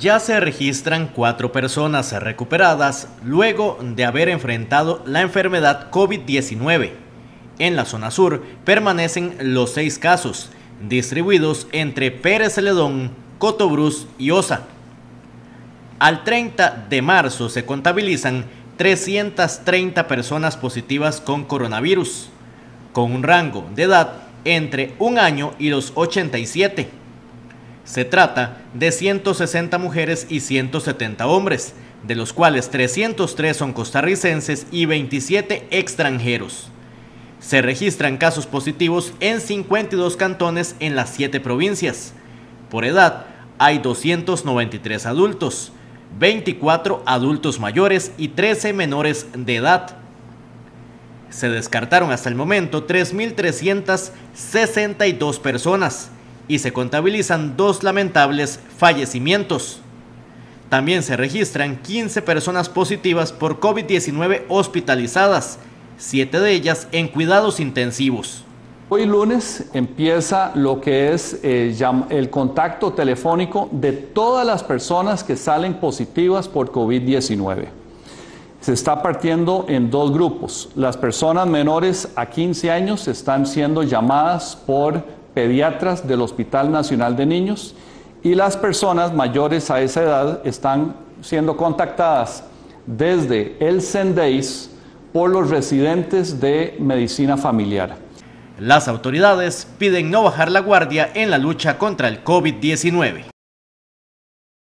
Ya se registran cuatro personas recuperadas luego de haber enfrentado la enfermedad COVID-19. En la zona sur permanecen los seis casos, distribuidos entre Pérez Celedón, Cotobruz y Osa. Al 30 de marzo se contabilizan 330 personas positivas con coronavirus, con un rango de edad entre un año y los 87. Se trata de 160 mujeres y 170 hombres, de los cuales 303 son costarricenses y 27 extranjeros. Se registran casos positivos en 52 cantones en las 7 provincias. Por edad, hay 293 adultos, 24 adultos mayores y 13 menores de edad. Se descartaron hasta el momento 3.362 personas y se contabilizan dos lamentables fallecimientos. También se registran 15 personas positivas por COVID-19 hospitalizadas, 7 de ellas en cuidados intensivos. Hoy lunes empieza lo que es eh, el contacto telefónico de todas las personas que salen positivas por COVID-19. Se está partiendo en dos grupos. Las personas menores a 15 años están siendo llamadas por pediatras del Hospital Nacional de Niños y las personas mayores a esa edad están siendo contactadas desde el CENDEIS por los residentes de medicina familiar. Las autoridades piden no bajar la guardia en la lucha contra el COVID-19.